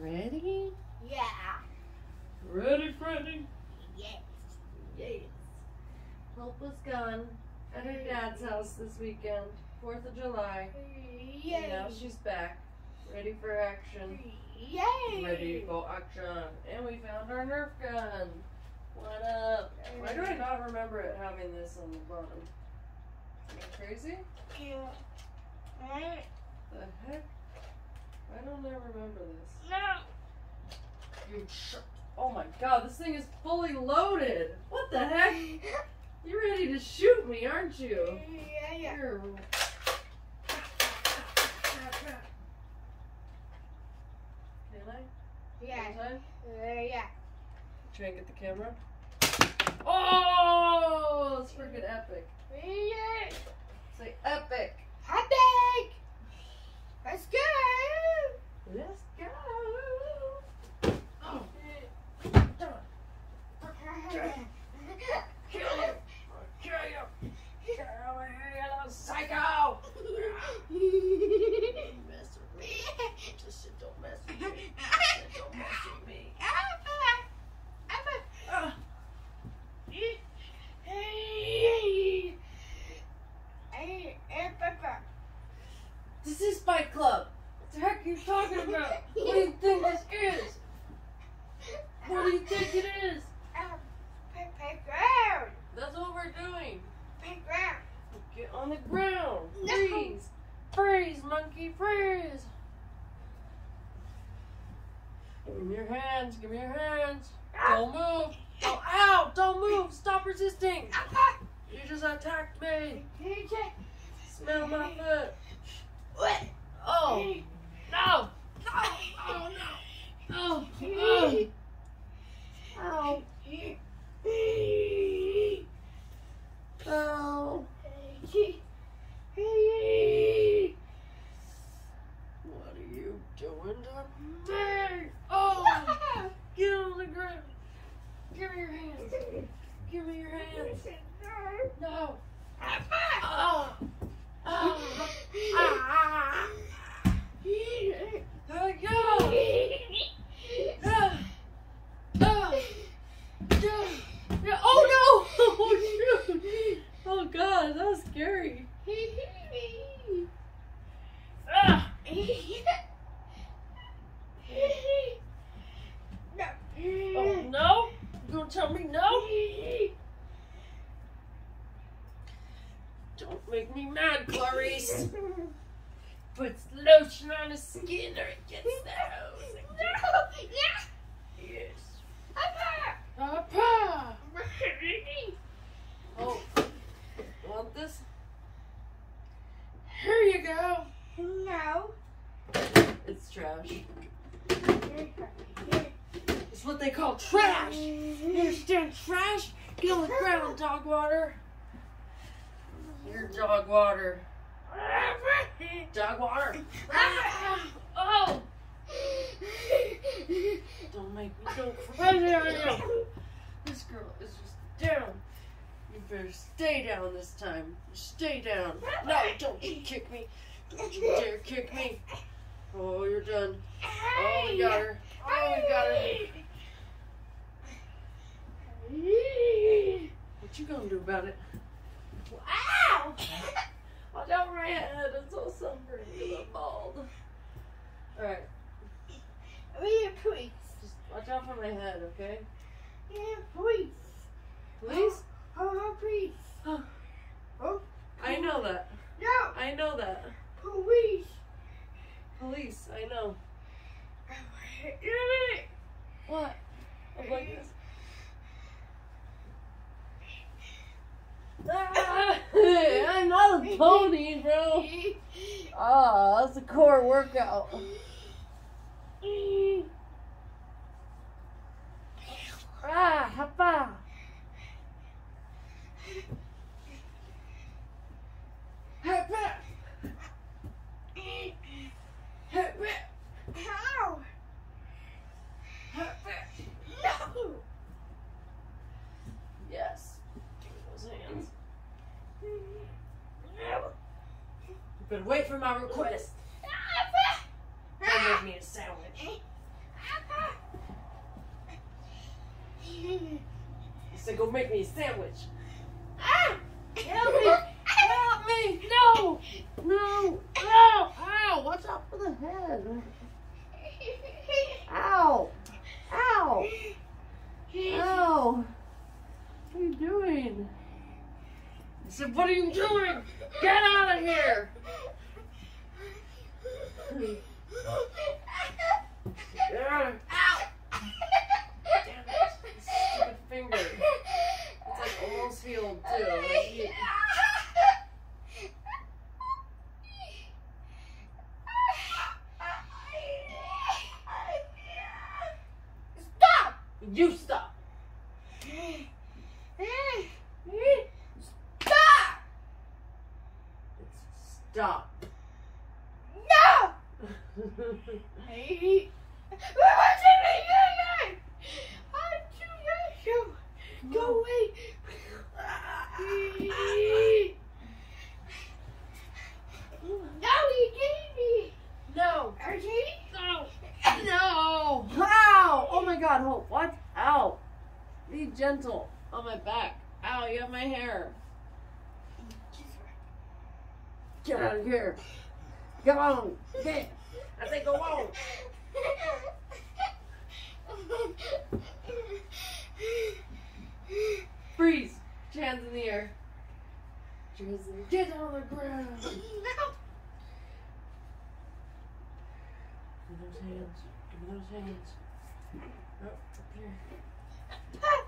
Ready? Yeah. Ready, Freddy? Yes. Yes. Hope was gone at her dad's house this weekend, 4th of July. Yay. And now she's back, ready for action. Yay. Ready for action. And we found our Nerf gun. What up? Why do I not remember it having this on the bottom? Am I crazy? Yeah. Right. The heck? I don't ever remember this. No. You. Oh my god, this thing is fully loaded. What the heck? You're ready to shoot me, aren't you? Yeah, yeah. I? Yeah. Uh, yeah. Try and get the camera. Oh, it's freaking epic. Yeah. Say epic. Happy. Let's go. Let's go. Oh, kill you. Kill you. Get over here, you little psycho. mess with me. Just sit, don't mess with me. Sit, don't mess with me. Ah. This is Fight Club. What the heck are you talking about? What do you think this is? What do you think it is? That's what we're doing. Get on the ground. No. Freeze. Freeze, monkey, freeze. Give me your hands. Give me your hands. Don't move. Oh, ow. Don't move. Stop resisting. You just attacked me. Smell my foot. Oh, no. No. Oh, no. Oh, oh. Ow. Oh. What are you doing to me? Oh, get on the ground. Give me your hands. Give me your hands. No. Oh. Oh. Ah. ah! ah! ah! There we go. Ah. Ah. Yeah. Yeah. Oh no! Oh shoot! Oh god, that was scary. Ah. Oh no! You gonna tell me no? Don't make me mad, Clarice. Puts lotion on his skin or it gets the hose. Yes. Papa! Oh, want this? Here you go. No. It's trash. It's what they call trash. You understand on the ground, dog water. Your dog water. Dog water. Oh! Don't make me go crazy. on you. This girl is just down. You better stay down this time. Stay down. No, don't you kick me. Don't you dare kick me. Oh, you're done. Oh, we got her. Oh, we got her. What you gonna do about it? Ow! Watch out for my head. I'm so sunburned because I'm bald. Alright, We are police. just watch out for my head, okay? Yeah, police. Please? Oh, police. Huh. Oh, I know that. no, I know that. police. Police, I know. Yeah. What? I'm like this. I'm not a pony, bro. Ah, that's a core workout. Ah, hapa. Hapa. Hapa. No. Yes. Give me those hands. No. Better wait for my request. Don't make me a sandwich. He said, go make me a sandwich. Ah! Help me! Help me! No! No! Ow! Ow! Watch out for the head. Ow! Ow! Ow! What are you doing? I said, what are you doing? Get out of here! Of Damn it. Stupid finger. It's like Stop! You stop. Stop! Stop. Hey. You? Go away. No, you gave me. No. Archie? No. No. Ow. Oh my god. Hope. What? Ow. Be gentle on my back. Ow, you have my hair. Get out of here. Go on. Get. I say go on. Freeze. Hands in the air. Hands in Get on the ground. Give me those hands. Give me those hands. Oh, up here.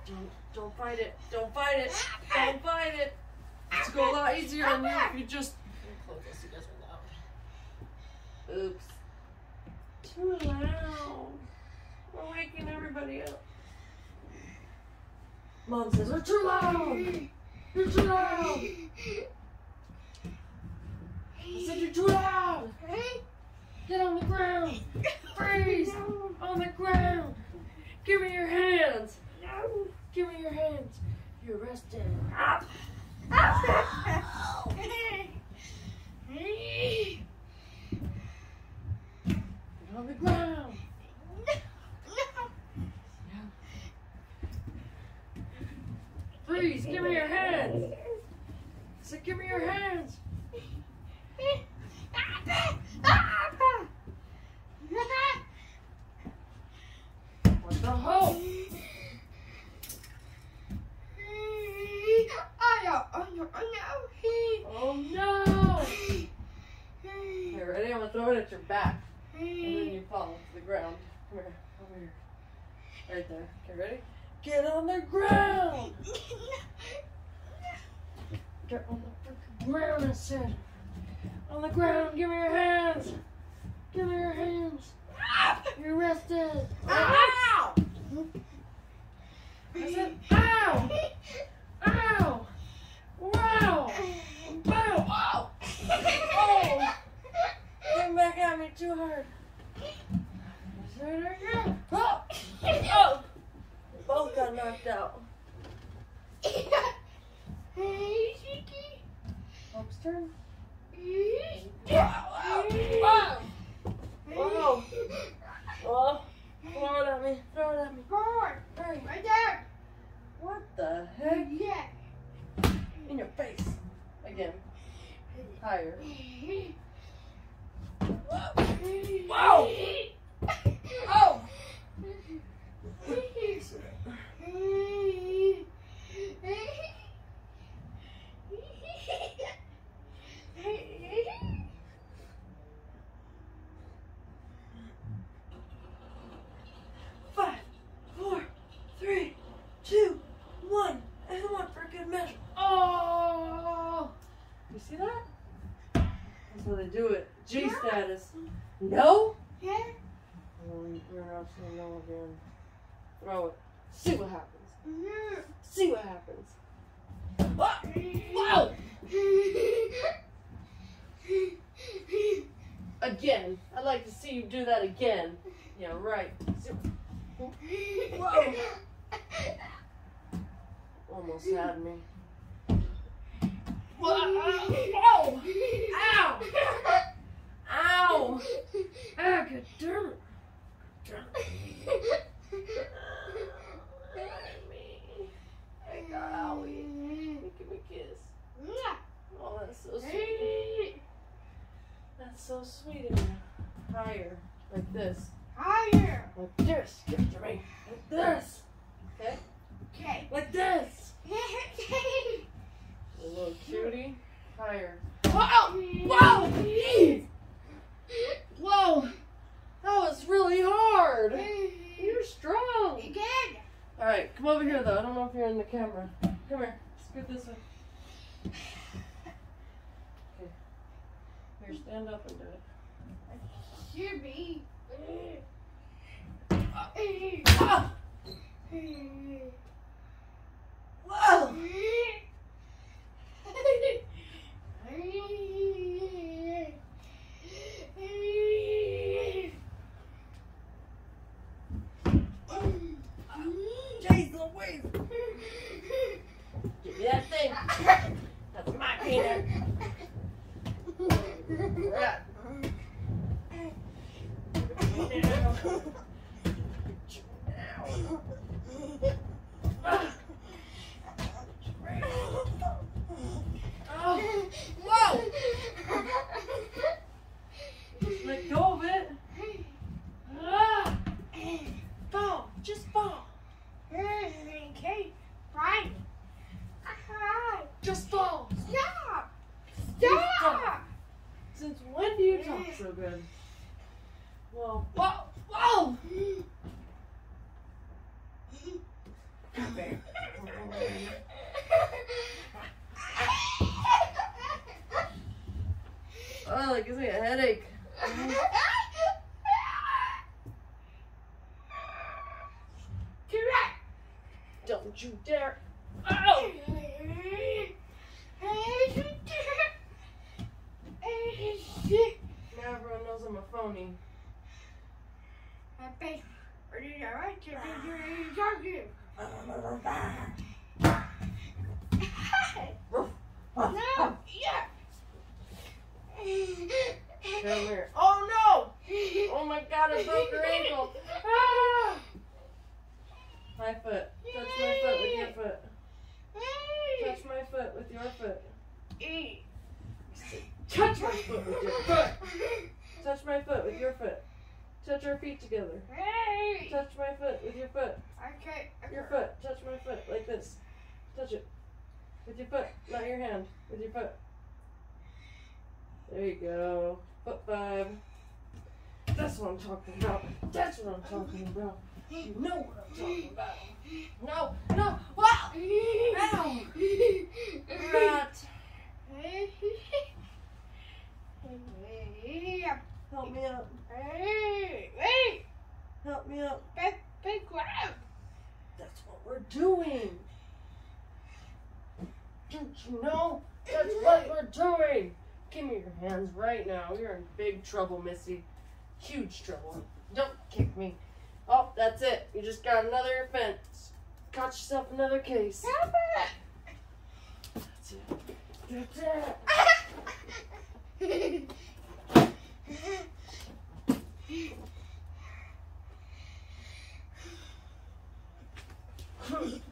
Don't, don't fight it. Don't fight it. Don't fight it. It's go a lot easier on you if you just. Close this. You guys are loud. Oops. Too loud. We're waking everybody up. Mom says we're too loud. You're too loud. I said you're too loud. Get on the ground. Freeze. On the ground. Give me your hands. No. Give me your hands. You're arrested. Get on the ground. Freeze. Give me your hands. Said give me your hands. This. Higher. Like this. Give it to me. Like this. Okay. Like this. A little cutie. Higher. Whoa! Whoa! Eve! Whoa! That was really hard. You're strong. Again. All right, come over here though. I don't know if you're in the camera. Come here. Scoot this way. Okay. Here, stand up and do it. Should be. Ah! Whoa! Jeez Louise! Give me that thing. That's my peanut. Right. Oh, whoa! Just let go of it. Ah, fall. Just fall. Okay, fine. Ah, Just fall. Stop! Stop! Since when do you talk mm. so good? Whoa. Whoa! Whoa! Come here. Oh, that gives me a headache. Don't you dare. Oh! Now everyone knows I'm a phony. No, yeah. Come here. Oh no! Oh my god, I broke her ankle. Ah! My foot. Touch my foot with your foot. Touch my foot with your foot. Touch my foot with your foot. Touch my foot with your foot. Touch our feet together. Touch my foot with your foot. Okay. Your foot. Touch my foot like this. Touch it. With your foot, not your hand. With your foot. There you go. Foot five. That's what I'm talking about. That's what I'm talking about. You know what I'm talking about. No, no. Wow! Ow! Rat. Help me up. Hey, wait, Up. big, big grab. That's what we're doing. Don't you know? That's what we're doing. Give me your hands right now. You're in big trouble, Missy. Huge trouble. Don't kick me. Oh, that's it. You just got another offense. Caught yourself another case. Stop That's it. That's it. it.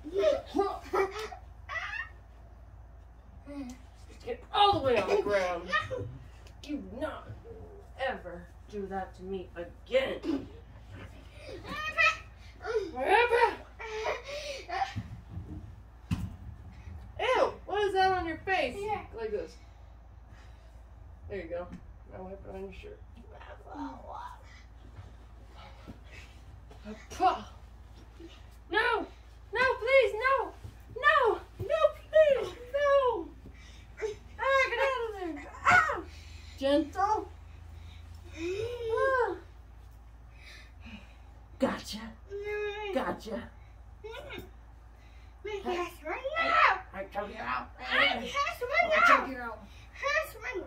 Get all the way on the ground. You not ever do that to me again. Ew! What is that on your face? Yeah. Like this. There you go. Now wipe it on your shirt. No! Please, no! No! No, please! No! Ah, get out of there! Ah! Gentle. Ah. Gotcha. Gotcha. Yes, right now. I took you out. I took you out. Yes, right now.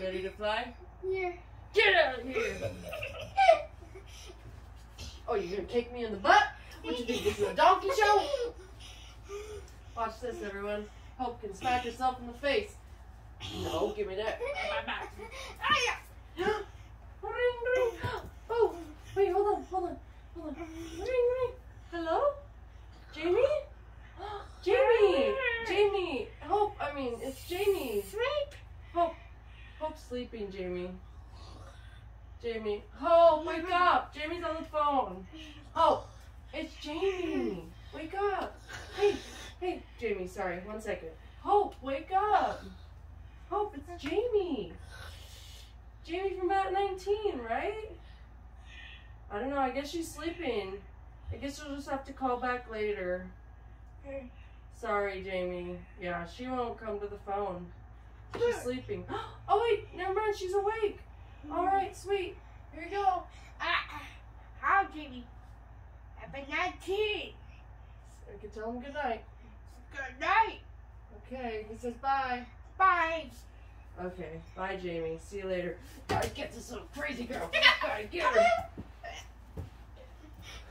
Ready to fly? Yeah. Get out of here! Oh, you're gonna kick me in the butt? What you think, this is a donkey show? Watch this, everyone. Hope can smack herself in the face. No, give me that. My back. ring, ring. Oh, wait, hold on, hold on, hold on. Ring, ring. Hello? Jamie? Jamie! Jamie! Hope, I mean, it's Jamie. Sleep. Hope, Hope's sleeping, Jamie. Jamie, Hope, wake up. Jamie's on the phone. Hope, it's Jamie. Wake up. Hey, hey, Jamie, sorry, one second. Hope, wake up. Hope, it's Jamie. Jamie from about 19, right? I don't know, I guess she's sleeping. I guess you'll just have to call back later. Sorry, Jamie. Yeah, she won't come to the phone. She's sleeping. Oh, wait, never mind, she's awake. All right, sweet. Here you go. Ah, how, Jimmy? Happy 19. I can tell him good night. Good night. Okay, he says bye. Bye. Okay, bye, Jamie. See you later. Gotta get this little crazy girl. Gotta get her.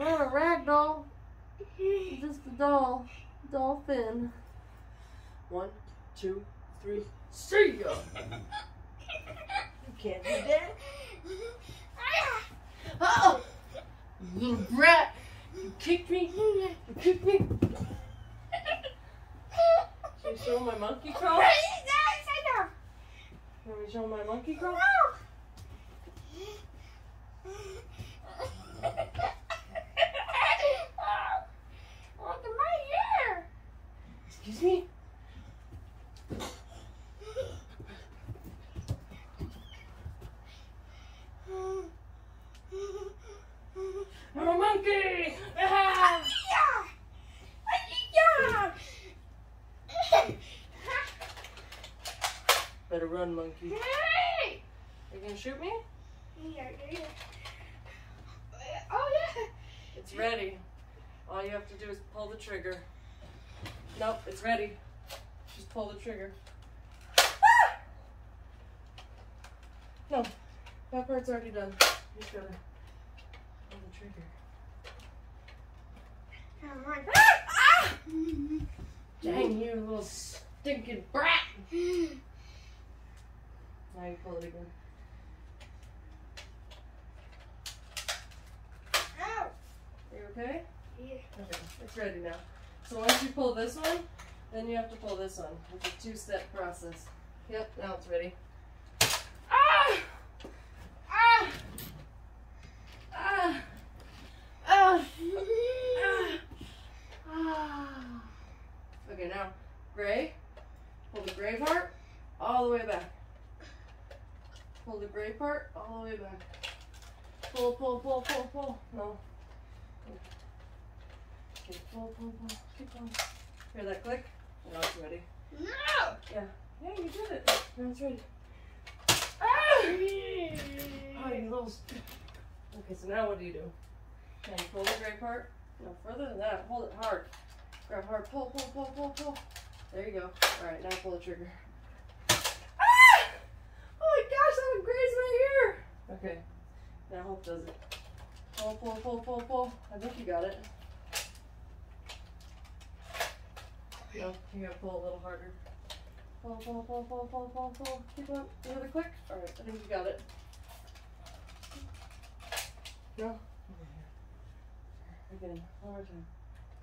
gentle. I'm not a rag doll. I'm just a doll. Dolphin. One, two, three. See ya! You can't do that. Oh! You brat! You kicked me! You kicked me! Should I show my monkey crawl? Let me show my monkey crawl? Excuse me? I'm a monkey! Ah! Better run, monkey. Are you gonna shoot me? Yeah. Oh yeah. It's ready. All you have to do is pull the trigger. Nope, it's ready. Just pull the trigger. Ah! No, that part's already done. You just gotta pull the trigger. Come on. Ah! Dang you, little stinking brat! Now you pull it again. Ow. Are you okay? Yeah. Okay, it's ready now. So once you pull this one, then you have to pull this one. It's a two-step process. Yep, now it's ready. Ah! Ah! Ah! Ah! Ah! Ah! Okay, now gray. Pull the gray part all the way back. Pull the gray part all the way back. Pull, pull, pull, pull, pull. No. Okay, pull, pull, pull. Keep going. Hear that click? Now it's ready. No. Yeah, Yeah, you did it. Now it's ready. Ah. Oh, you little. Okay, so now what do you do? Now you pull the gray part. No further than that. Hold it hard. Grab hard. Pull, pull, pull, pull, pull. There you go. All right, now pull the trigger. Ah! Oh my gosh, that would graze my ear. Okay, now Hope does it. Pull, pull, pull, pull, pull. I think you got it. No, you gotta pull a little harder. Pull, pull, pull, pull, pull, pull, pull. Keep going. Another click. All right, I think you got it. Over. Again, one more time.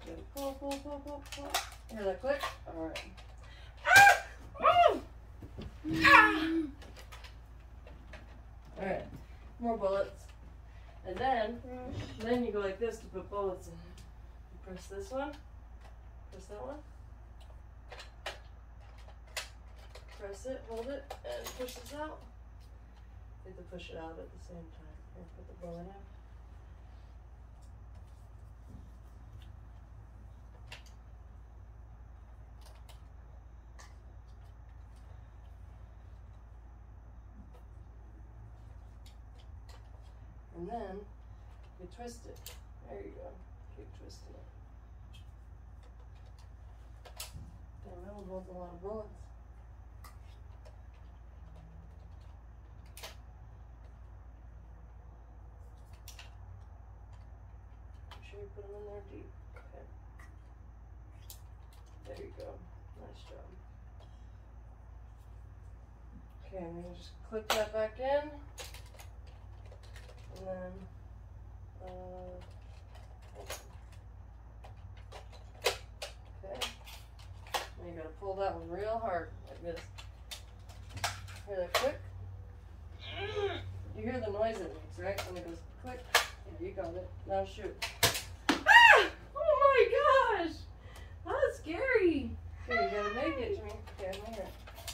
Good. Pull, pull, pull, pull, pull. Hear that click? All right. Ah! Woo! Ah! All right. More bullets. And then, then you go like this to put bullets in. You press this one. Press that one. Press it, hold it, and push this out. You have to push it out at the same time. Here, put the bullet in. And then you twist it. There you go. Keep twisting it. Damn, that one holds a lot of bullets. Make sure you put them in there deep. Okay. There you go. Nice job. Okay, I'm gonna just click that back in. And then, uh, okay. Now you gotta pull that one real hard, like this. Hear that click? You hear the noise it makes, right? When it goes click. Yeah, you got it. Now shoot. Oh my gosh! That's scary. Okay, you gotta make it, Jimmy. Okay, I'm here.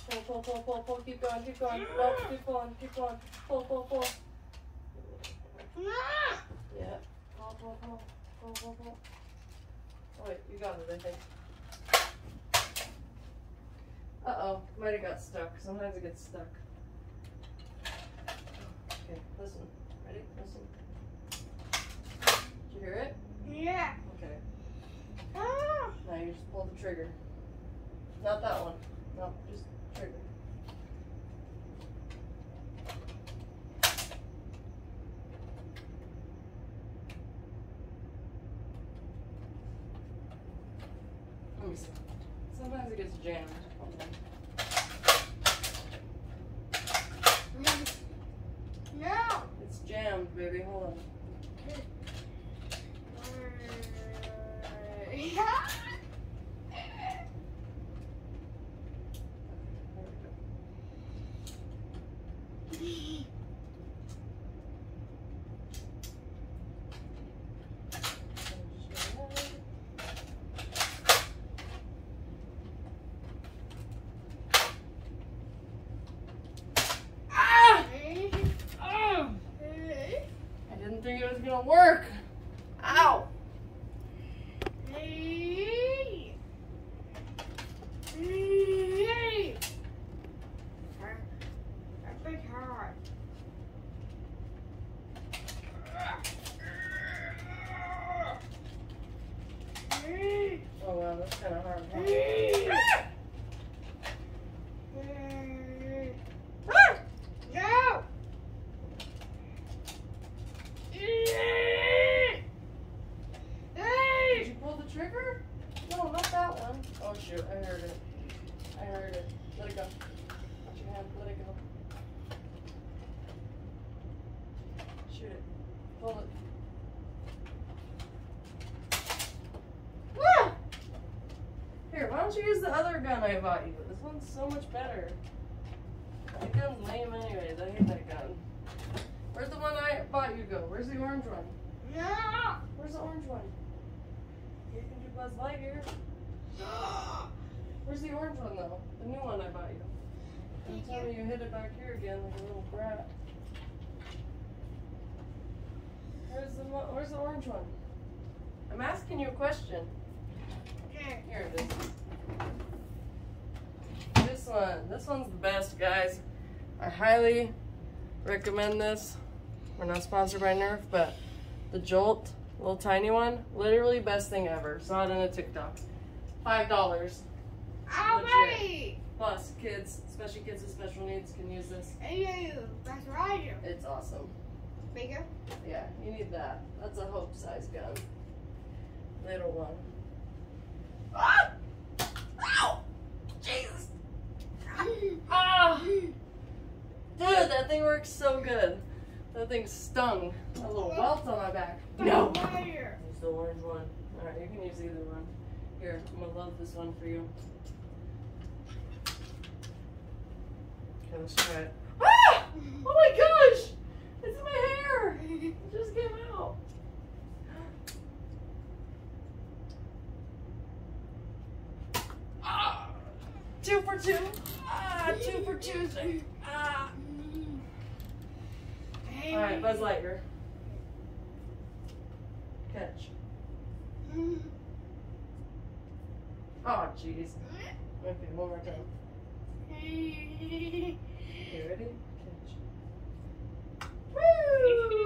Pull, pull, pull, pull, pull. Keep going, keep going. No, keep going, keep going. Pull, pull, pull. Yeah. Pull, pull, pull. Pull, pull, pull. Oh, wait, you got it, I think. Uh oh, might have got stuck. Sometimes it gets stuck. Okay, listen. Ready? Listen. Did you hear it? Yeah. Okay. Ah. Now you just pull the trigger. Not that one. No, just trigger. Let me see. Sometimes it gets jammed. Hold on. No. It's jammed, baby. Hold on. Yeah. There we go. Ah! Ah! I didn't think it was gonna work. Ow! Oh wow, that's kind of hard. huh? Ah! No! Did you pull the trigger? No, not that one. Oh shoot, I heard it. I heard it. Let it go. Watch your hand. Let it go. Shoot it. Pull it. Ah! Here, why don't you use the other gun I bought you? This one's so much better. That gun's lame anyways. I hate that gun. Where's the one I bought you go? Where's the orange one? Yeah. Where's the orange one? You can do Buzz Lightyear. Where's the orange one though? The new one I bought you. Don't tell me you hid it back here again like a little brat. Where's the Where's the orange one? I'm asking you a question. Okay. Here it is. This one. This one's the best, guys. I highly recommend this. We're not sponsored by Nerf, but the Jolt, little tiny one, literally best thing ever. Saw it in a TikTok. Five dollars. Alright! Plus, kids, especially kids with special needs, can use this. Hey. That's right. It's awesome. Bigger. Yeah, you need that. That's a hope size gun. Little one. Ah! Ow! Jesus! Ah! Dude, that thing works so good. That thing stung. A little welt on my back. No! Use the orange one. Alright, you can use either one. Here, I'm gonna love this one for you. Okay, let's try it. Ah! Oh my gosh! It's my hair! It just came out. Ah! Two for two. Ah, two for Tuesday. Ah. All right, Buzz Lightyear. Catch. Oh, jeez. Okay, one more time. You ready? Catch. Woo!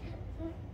Thank you.